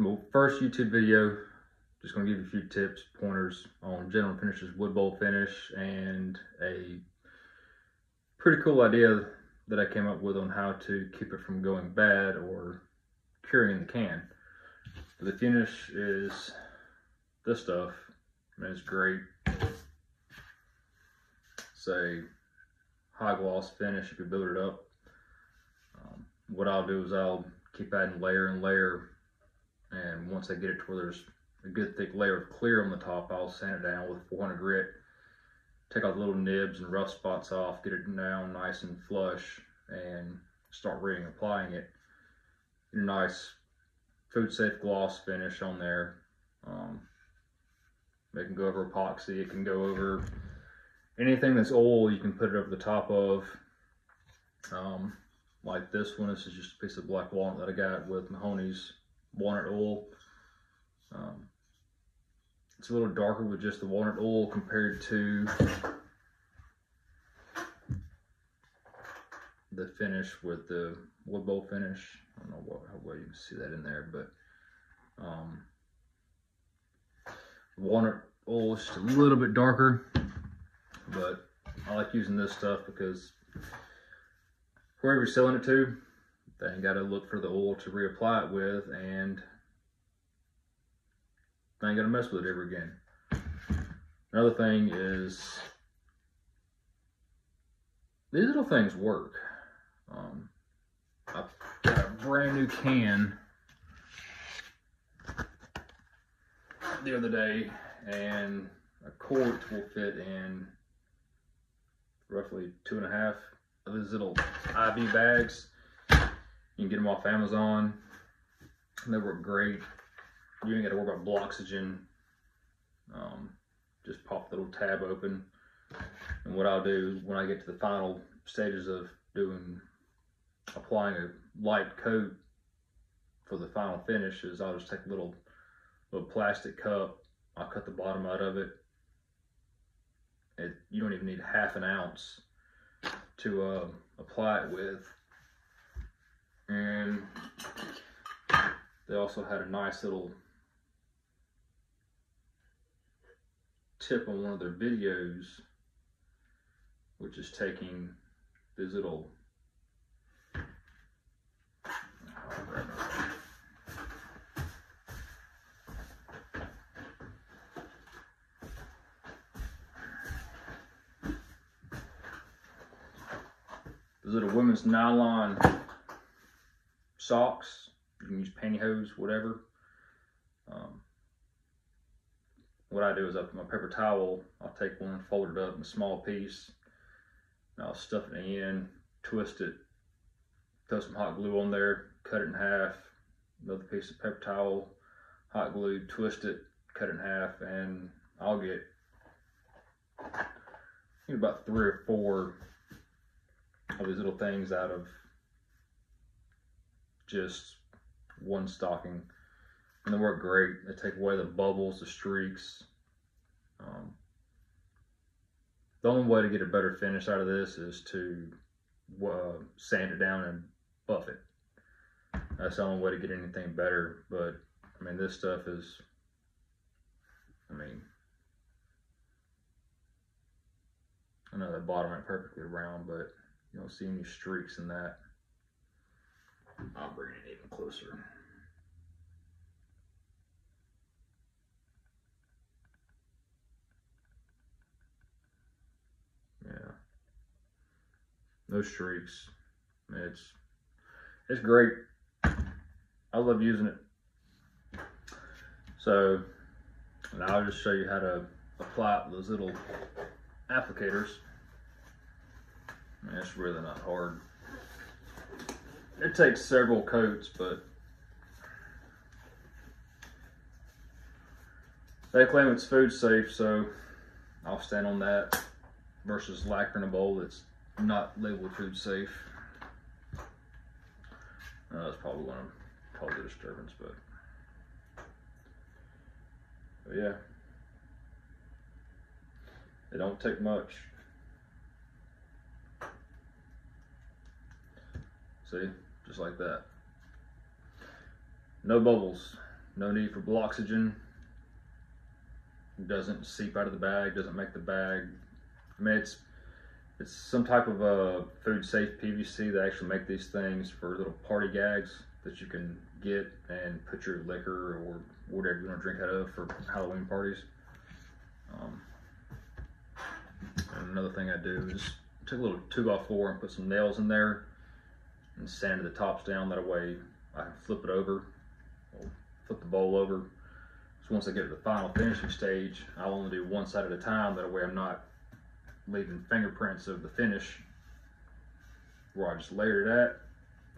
Well, first YouTube video, just gonna give you a few tips, pointers on General Finishes wood bowl finish and a pretty cool idea that I came up with on how to keep it from going bad or curing in the can. The finish is this stuff, and it's great. A high gloss finish if you build it up. Um, what I'll do is I'll keep adding layer and layer, and once I get it to where there's a good thick layer of clear on the top, I'll sand it down with 400 grit, take out the little nibs and rough spots off, get it down nice and flush, and start reapplying it. Get a nice food safe gloss finish on there. Um, it can go over epoxy, it can go over anything that's oil, you can put it over the top of. Um, like this one, this is just a piece of black walnut that I got with Mahoney's walnut oil. Um, it's a little darker with just the walnut oil compared to the finish with the wood bowl finish. I don't know what, how well you can see that in there, but um, walnut oil is just a little bit darker, but I like using this stuff because whoever you're selling it to, they got to look for the oil to reapply it with, and I ain't gonna mess with it ever again. Another thing is these little things work. Um, I got a brand new can the other day, and a quart will fit in roughly two and a half of these little IV bags. You can get them off Amazon. They work great. You ain't got to worry about Bloxygen. Um, just pop the little tab open. And what I'll do when I get to the final stages of doing applying a light coat for the final finish is I'll just take a little little plastic cup. I'll cut the bottom out of it. it you don't even need half an ounce to uh, apply it with. And they also had a nice little tip on one of their videos, which is taking these little little women's nylon socks. You can use pantyhose, whatever. Um, what I do is I put my paper towel, I'll take one fold it up in a small piece. And I'll stuff it in, twist it, throw some hot glue on there, cut it in half, another piece of paper towel, hot glue, twist it, cut it in half, and I'll get about three or four of these little things out of just one stocking. And they work great. They take away the bubbles, the streaks. Um, the only way to get a better finish out of this is to uh, sand it down and buff it. That's the only way to get anything better. But I mean, this stuff is, I mean, I know the bottom ain't perfectly round, but you don't see any streaks in that. I'll bring it even closer. Yeah. No streaks. It's it's great. I love using it. So, and I'll just show you how to apply those little applicators. Man, it's really not hard. It takes several coats, but they claim it's food safe, so I'll stand on that versus lacquer in a bowl that's not labeled food safe. Uh, that's probably going to cause a disturbance, but, but yeah, it don't take much. See, just like that. No bubbles. no need for Bloxygen. Doesn't seep out of the bag, doesn't make the bag. I mean, it's it's some type of a food safe PVC. They actually make these things for little party gags that you can get and put your liquor or whatever you want to drink out of for Halloween parties. Um, another thing I do is take a little two by four and put some nails in there and sanded the tops down. That way I can flip it over, flip the bowl over. So once I get to the final finishing stage, I'll only do one side at a time. That way I'm not leaving fingerprints of the finish where I just layered it at.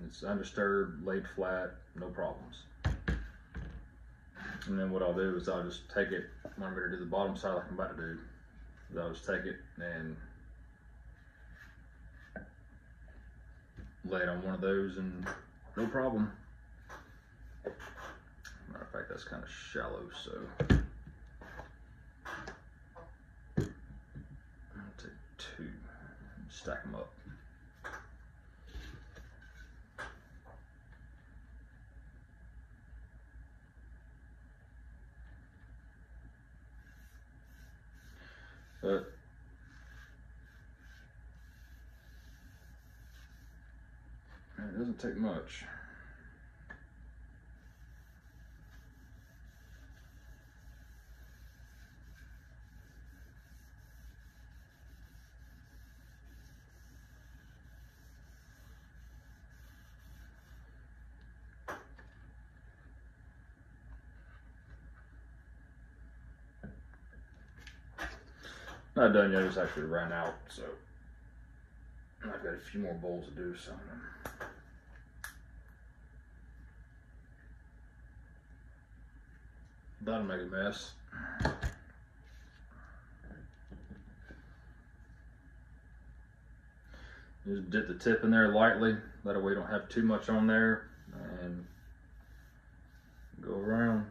It's undisturbed, laid flat, no problems. And then what I'll do is I'll just take it when I'm ready to do the bottom side like I'm about to do. I'll just take it and lay it on one of those and no problem. Matter of fact, that's kind of shallow, so. I'll take two, stack them up. But it doesn't take much. Not done yet, it's actually ran out, so I've got a few more bowls to do something. That'll make a mess. Just dip the tip in there lightly, that way we don't have too much on there, and go around.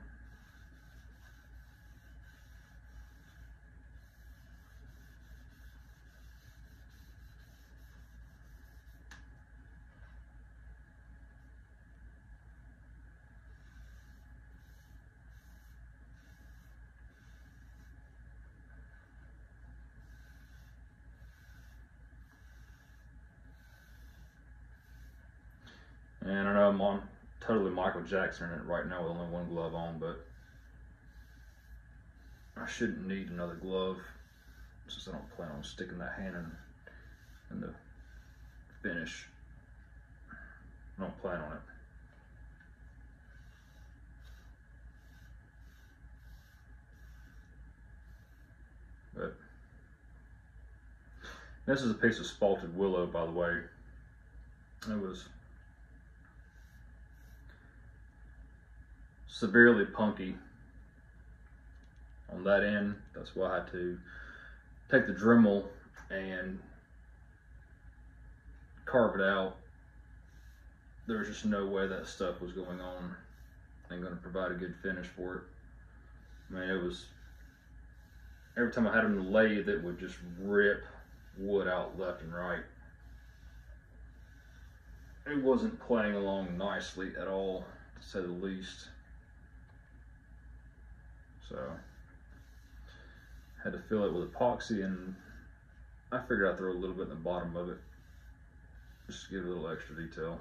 And I know I'm on totally Michael Jackson in it right now with only one glove on, but I shouldn't need another glove since I don't plan on sticking that hand in, in the finish. I don't plan on it. But this is a piece of spalted willow, by the way. It was severely punky on that end. That's why I had to take the Dremel and carve it out. There was just no way that stuff was going on and going to provide a good finish for it. I mean, it was every time I had them the lathe, it would just rip wood out left and right. It wasn't playing along nicely at all, to say the least. So had to fill it with epoxy and I figured I'd throw a little bit in the bottom of it just to give it a little extra detail.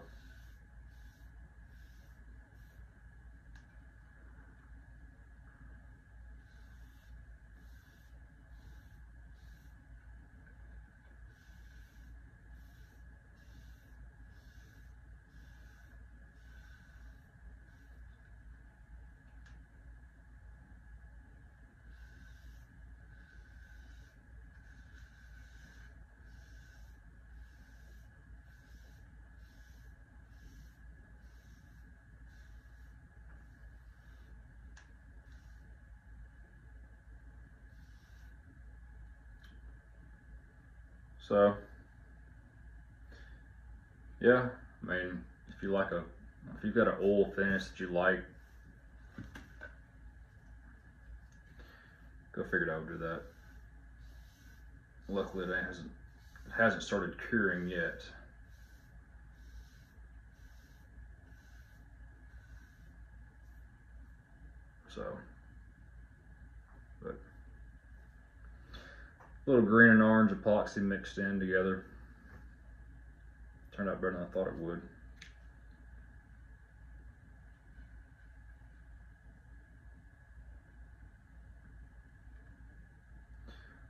So, yeah, I mean, if you like a, if you've got an oil finish that you like, go figure it out, do that. Luckily, it hasn't, it hasn't started curing yet. So, but a little green and orange epoxy mixed in together. Turned out better than I thought it would.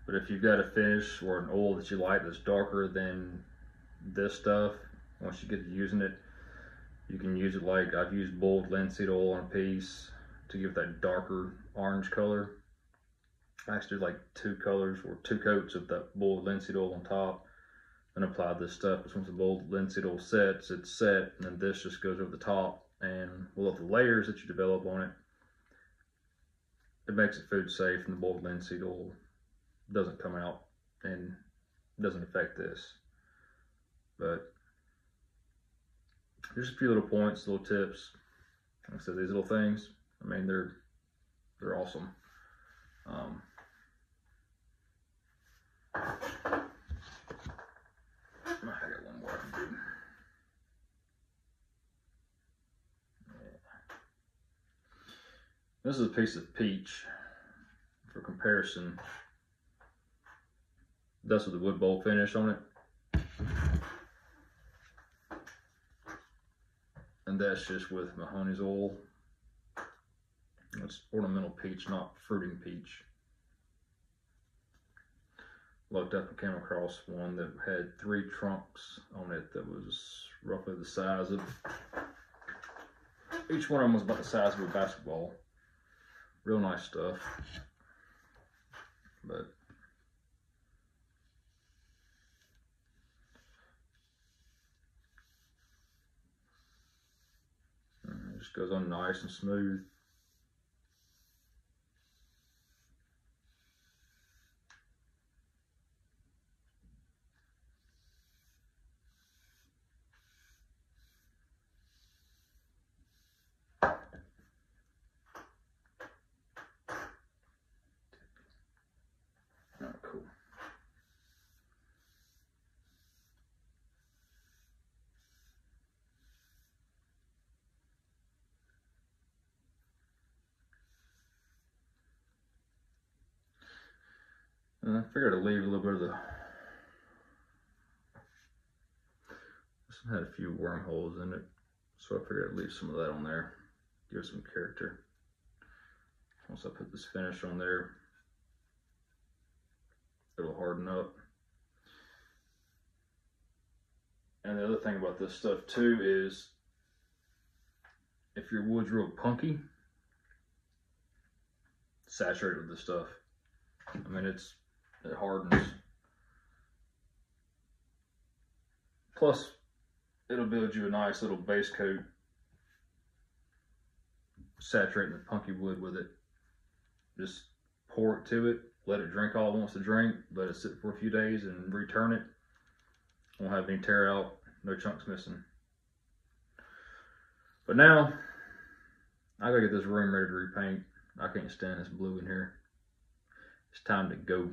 But if you've got a finish or an oil that you like that's darker than this stuff, once you get to using it, you can use it like I've used boiled linseed oil on a piece to give that darker orange color. Actually like two colors or two coats of that boiled linseed oil on top and applied this stuff. Once the boiled linseed oil sets, it's set, and then this just goes over the top. And with the layers that you develop on it, it makes it food safe, and the boiled linseed oil doesn't come out and doesn't affect this. But there's a few little points, little tips. Like I said, these little things. I mean, they're they're awesome. Um, I got one more. Yeah. This is a piece of peach for comparison. That's with the wood bowl finish on it. And that's just with Mahoney's oil. It's ornamental peach, not fruiting peach. Looked up and came across one that had three trunks on it that was roughly the size of, each one of them was about the size of a basketball. Real nice stuff. But it just goes on nice and smooth. And I figured I'd leave a little bit of the. This one had a few wormholes in it, so I figured I'd leave some of that on there, give it some character. Once I put this finish on there, it'll harden up. And the other thing about this stuff too is if your wood's real punky, saturate with this stuff. I mean, it's it hardens. Plus, it'll build you a nice little base coat, saturating the punky wood with it. Just pour it to it, let it drink all it wants to drink, let it sit for a few days and return it. Won't have any tear out, no chunks missing. But now, I gotta get this room ready to repaint. I can't stand this blue in here. It's time to go.